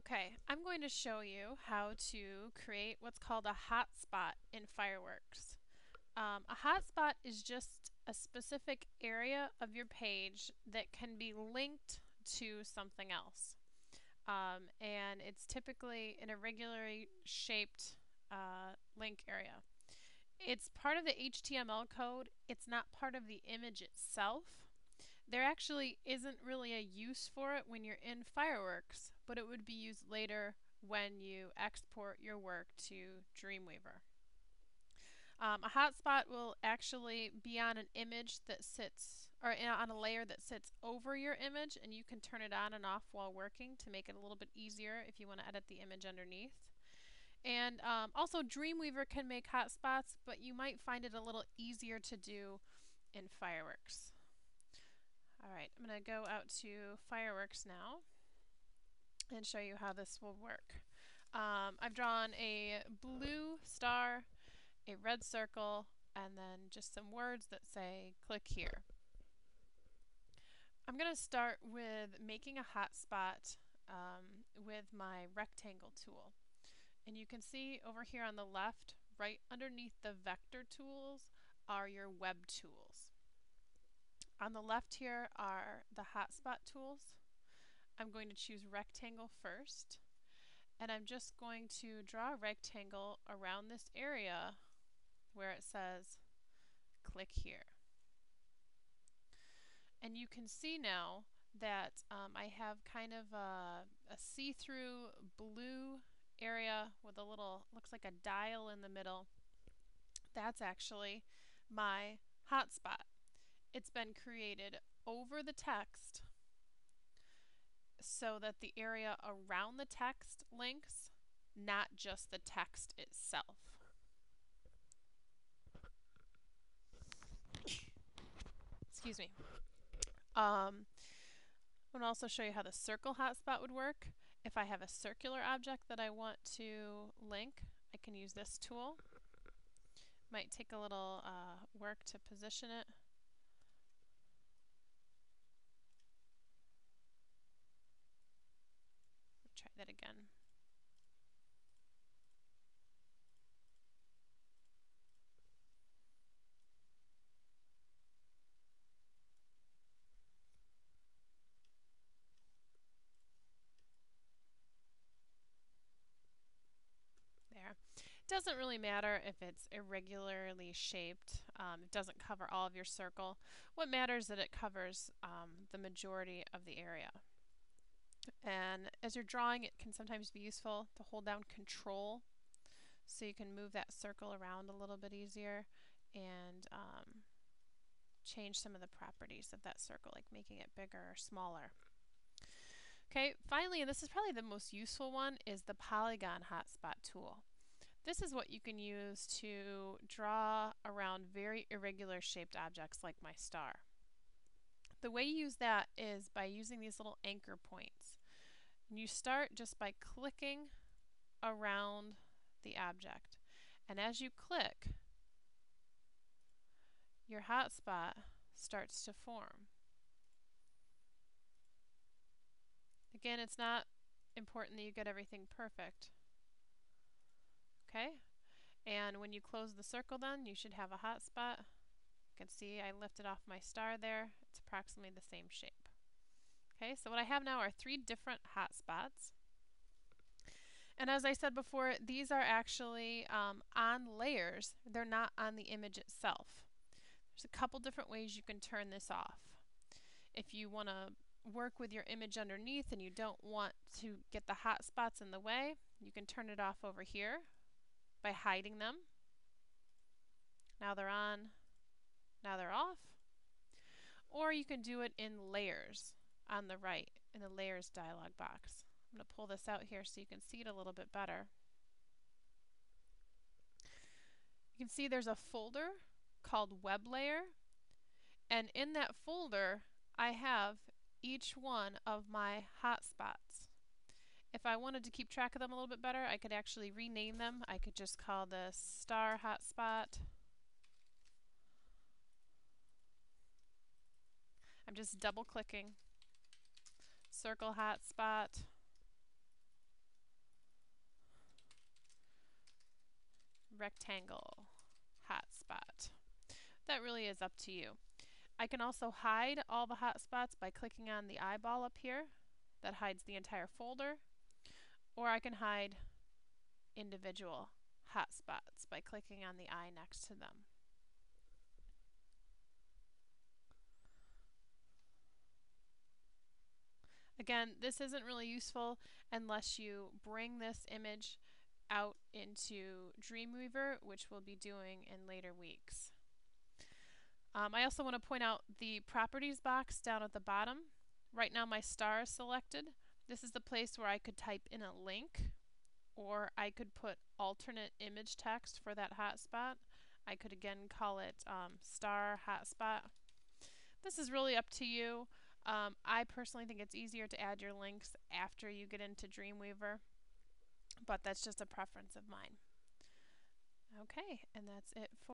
Okay, I'm going to show you how to create what's called a hotspot in Fireworks. Um, a hotspot is just a specific area of your page that can be linked to something else. Um, and it's typically an irregularly shaped uh, link area. It's part of the HTML code, it's not part of the image itself. There actually isn't really a use for it when you're in Fireworks, but it would be used later when you export your work to Dreamweaver. Um, a hotspot will actually be on an image that sits, or on a layer that sits over your image, and you can turn it on and off while working to make it a little bit easier if you want to edit the image underneath. And um, also Dreamweaver can make hotspots, but you might find it a little easier to do in Fireworks. Alright, I'm going to go out to Fireworks now and show you how this will work. Um, I've drawn a blue star, a red circle, and then just some words that say click here. I'm going to start with making a hotspot um, with my rectangle tool. And you can see over here on the left, right underneath the vector tools, are your web tools. On the left here are the hotspot tools. I'm going to choose rectangle first and I'm just going to draw a rectangle around this area where it says click here. And you can see now that um, I have kind of a, a see-through blue area with a little, looks like a dial in the middle. That's actually my hotspot it's been created over the text so that the area around the text links, not just the text itself. Excuse me. Um, I'm going to also show you how the circle hotspot would work. If I have a circular object that I want to link, I can use this tool. Might take a little uh, work to position it. That again. There. Doesn't really matter if it's irregularly shaped. Um, it doesn't cover all of your circle. What matters is that it covers um, the majority of the area. And as you're drawing, it can sometimes be useful to hold down control so you can move that circle around a little bit easier and um, change some of the properties of that circle, like making it bigger or smaller. Okay, finally, and this is probably the most useful one, is the polygon hotspot tool. This is what you can use to draw around very irregular shaped objects like my star. The way you use that is by using these little anchor points. And you start just by clicking around the object. And as you click, your hotspot starts to form. Again, it's not important that you get everything perfect. Okay? And when you close the circle then, you should have a hotspot You can see I lifted off my star there. It's approximately the same shape. Okay, so what I have now are three different hot spots. And as I said before, these are actually um, on layers. They're not on the image itself. There's a couple different ways you can turn this off. If you want to work with your image underneath and you don't want to get the hot spots in the way, you can turn it off over here by hiding them. Now they're on, now they're off. Or you can do it in layers on the right in the layers dialog box. I'm going to pull this out here so you can see it a little bit better. You can see there's a folder called web layer and in that folder I have each one of my hotspots. If I wanted to keep track of them a little bit better I could actually rename them. I could just call this star hotspot I'm just double clicking. Circle hotspot. Rectangle hotspot. That really is up to you. I can also hide all the hotspots by clicking on the eyeball up here. That hides the entire folder. Or I can hide individual hotspots by clicking on the eye next to them. Again, this isn't really useful unless you bring this image out into Dreamweaver, which we'll be doing in later weeks. Um, I also want to point out the properties box down at the bottom. Right now my star is selected. This is the place where I could type in a link or I could put alternate image text for that hotspot. I could again call it um, star hotspot. This is really up to you. Um, I personally think it's easier to add your links after you get into Dreamweaver, but that's just a preference of mine. Okay, and that's it for